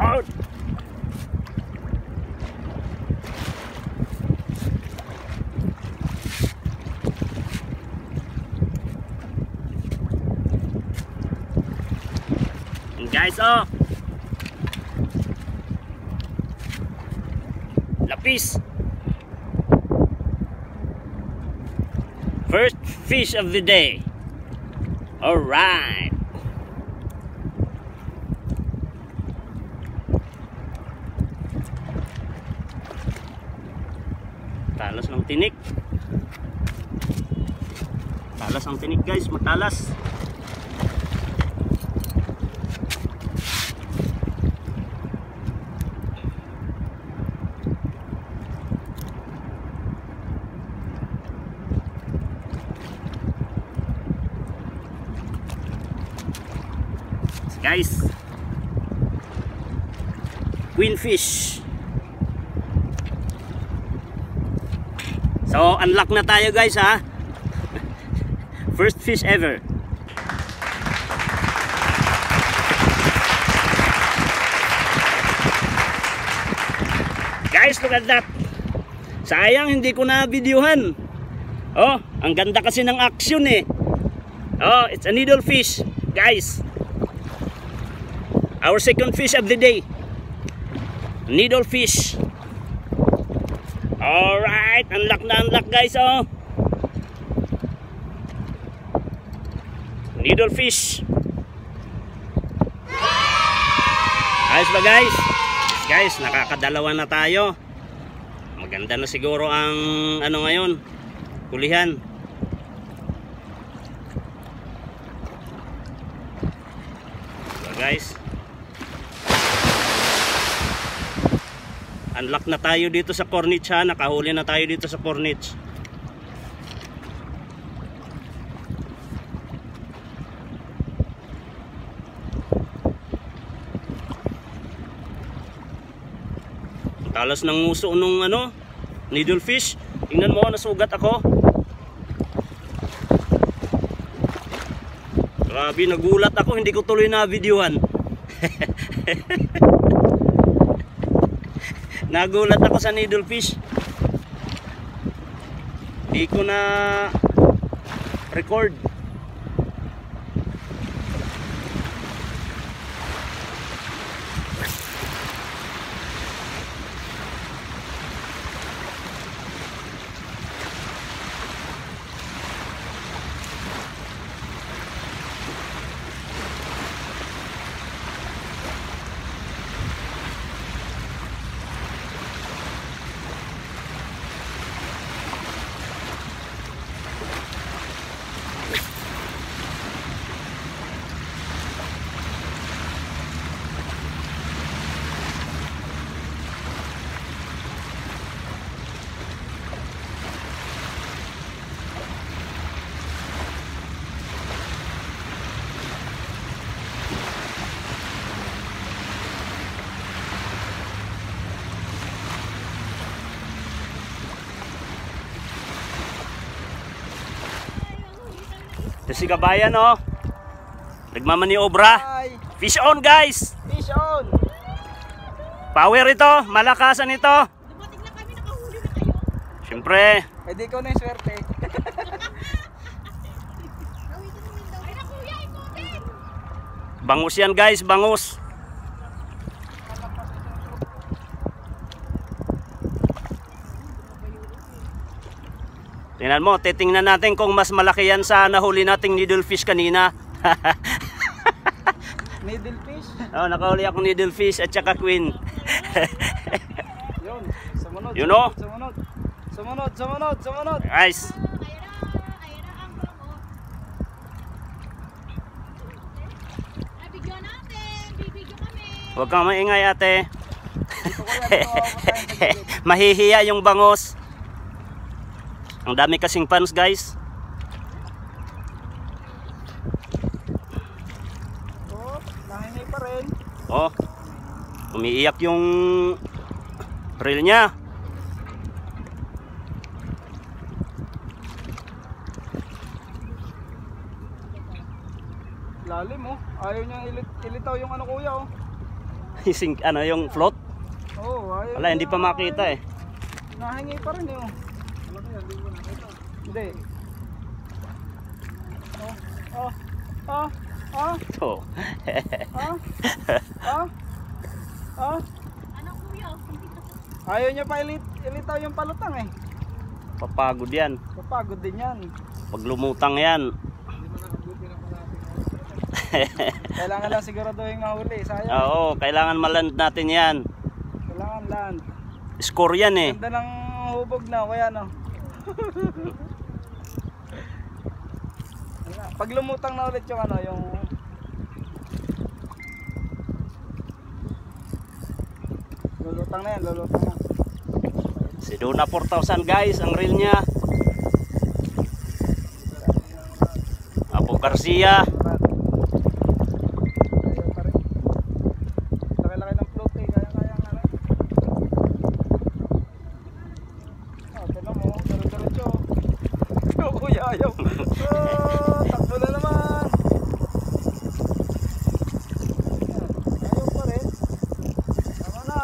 out. guys oh lapis first fish of the day. All right. Talas ng tinik. Talas ang tinik guys, matalas. Guys. Queen. So, unlock na tayo guys ha. First fish ever. Guys, look at that. Sayang hindi ko na videohan. Oh, ang ganda kasi ng action eh. Oh, it's a needle fish, guys. Our second fish of the day. Needle fish. Alright, unlock na unlock guys oh. Needle fish. Ayos ba guys? Guys, nakakadalawa na tayo. Maganda na siguro ang ano ngayon, kulihan. So guys, unlock na tayo dito sa Cornich ha. Nakahuli na tayo dito sa Cornich. Ang Talas ng nguso nung ano, needlefish. Tingnan mo, nasugat ako. Grabe, nagulat ako. Hindi ko tuloy na videohan. Nagulat ako sa needlefish. Hindi ko na record. Ito si Kabayan oh. Nagmamaniobra. Fish on guys. Fish on! Power ito. Malakasan ito. Dumating na kami, nakahuli na kayo. Siyempre. Pwede ikaw na yung swerte. Bangus yan guys. Bangus. Tingnan mo, titingnan natin kung mas malaki yan sa nahuli nating needlefish kanina. Needle fish. oh, nakahuli akong needlefish at saka queen. Yun. Sumunod. You know? Sumunod. Sumunod, sumunod, sumunod. Guys, huwag kang maingay ate. Ako. Mahihiya yung bangos. Ang dami kasing fans guys. Oh, nahingi pa rin. Oh. Umiiyak yung reel niya. Lalim oh. Ayaw ilit, ilitaw yung ano kuya oh. Sing, ano yung float? Oh, ayaw Wala, hindi pa niya- makita eh. Nahingi pa rin eh oh. Hindi. Oh, oh, oh. Ha? Ito. Ha? Ha? Ha? Ano kuya? Ayaw niya pa ilit ilitaw yung palutang eh. Papagod yan. Papagod din yan. Pag lumutang yan. Kailangan lang siguraduhin mahuli. Sayang. Oo, kailangan maland natin yan. Kailangan land. Score yan eh. Ganda ng hubog na, kaya no. Pag lumutang na ulit yung ano, yung Lulutang na yan, lulutang na. Si Duna 4000 guys, ang reel niya. Apo Garcia. Ayaw pa rin. Laki-laki ng float eh, kaya-kaya nga rin. Ah, tignan mo, diretso-diretso. Ikaw kuya, ayaw. Ah, takbo na naman. Ayaw pa rin. Tama na.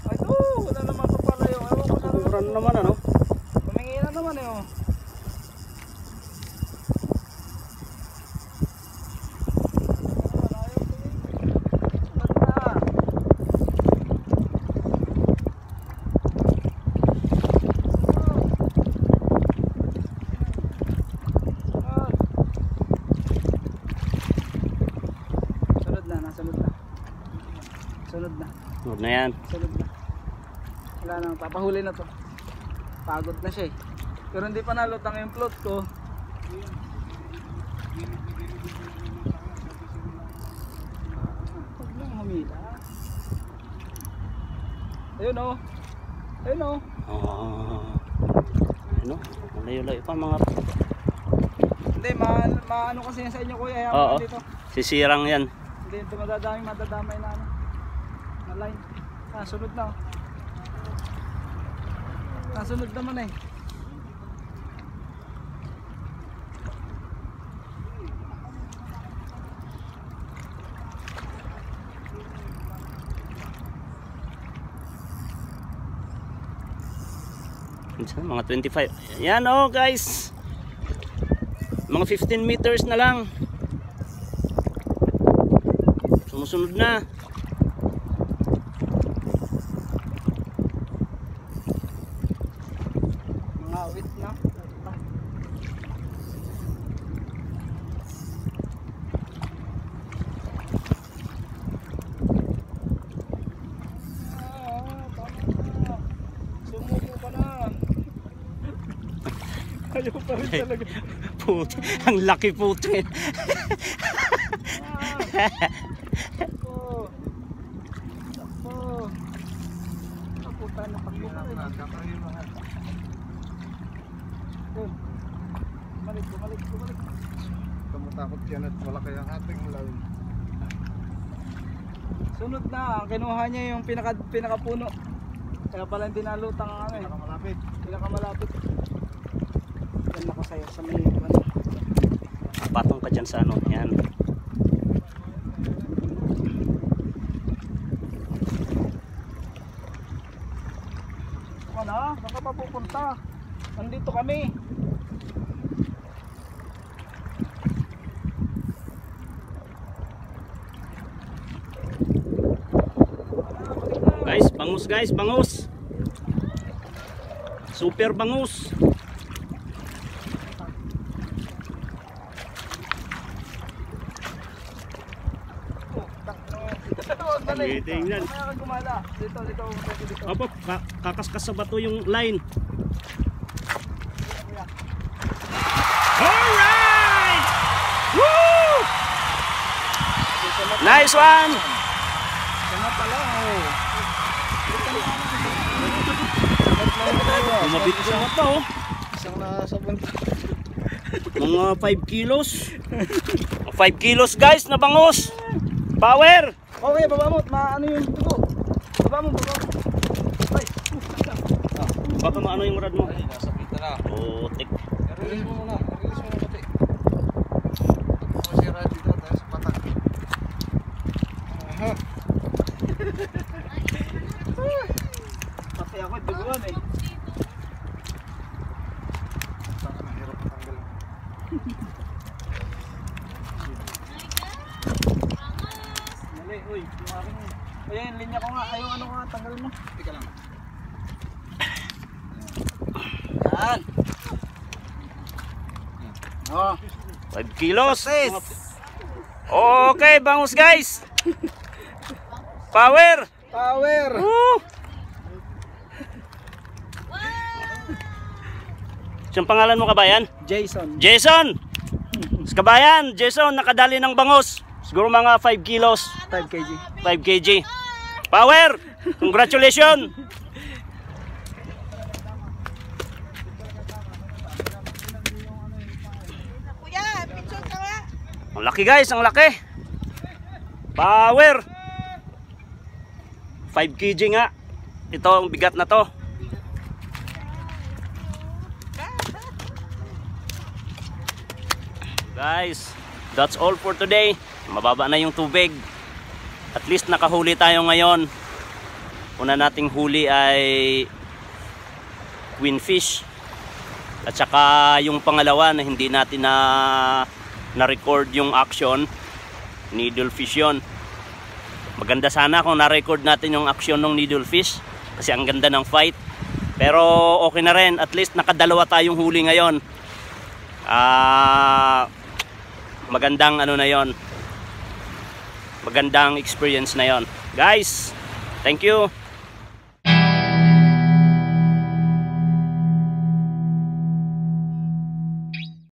Ay, oh, wala naman pa pala yung. Ewan na na naman ano. Kumingi na naman eh oh. Sunod na, na. Sunod na. Na yan. Sunod na. Wala nang papahuli na to. Pagod na siya eh. Pero hindi pa nalutang yung float ko. Huwag lang humila. Ayun oh. Ayun oh. Ah, ano? Malayo-layo pa mga Hindi, ma maano kasi yan sa inyo kuya. Hayaan Oo. dito. sisirang yan. Hindi, ito madadaming madadamay na ano. Na line. Ah, sunod na oh. Nasunod naman eh. Minsan, mga 25. Yan oh guys. Mga 15 meters na lang. Sumusunod na. Mga awit na. Ah, tama na. Sumuko ka na. Ayaw pa rin talaga. Puti. Ang laki puti. Takbo. Takbo. Takbo tayo na takbo ka rin. Yun. Bumalik, bumalik, bumalik. Tumutakot yan at malaki ang ating lalim. Sunod na, ang kinuha niya yung pinaka, pinakapuno. Kaya pala hindi nalutang ang ano eh. Malapit. Pinakamalapit. Sa'yo sa ano. Patong ka dyan sa ano. Yan. Ano na? Saan ka pa pupunta? Nandito kami. Guys, bangus guys, bangus. Super bangus. Mamaya ka gumala. Dito, dito, dito, dito. Opo, ka- kakaskas sa bato yung line. Alright! Woo! Nice one! Sana pala, oh. Sa mata oh. Isang nasa. Mga 5 kilos. 5 kilos guys na bangus. Power! Okay, baba mo. Maano yung dugo. Baba mo, baba mo. Ay, Baka maano yung rad mo. ay, nasa pita na. Putik. I-release mo muna, i-release mo na pati. Masira dito dahil sa patak. Aha. Pati ako, duguan eh. Saka mahirap matanggal. Mali, uy, yung aking... Ayan, yung linya ko nga. Ayaw ano nga, tanggal mo. Tika lang. Yan. Oh, 5 kilos. Okay, bangus guys. Power. power. Woo! Siyang pangalan mo kabayan? Jason. Jason! Kabayan, Jason, nakadali ng bangus. Siguro mga 5 kilos, 5 kg. 5 kg. Power! Congratulations! Kuya, picture ka nga. Ang laki guys, ang laki. Power! 5 kg nga. Ito ang bigat na to. Guys, that's all for today. Mababa na yung tubig. At least nakahuli tayo ngayon. Una nating huli ay queenfish. At saka yung pangalawa na hindi natin na na-record yung action, needlefish yun. Maganda sana kung na-record natin yung action ng needlefish kasi ang ganda ng fight. Pero okay na rin, at least nakadalawa tayong huli ngayon. Ah, magandang ano na yon. Magandang experience na yon. Guys, thank you.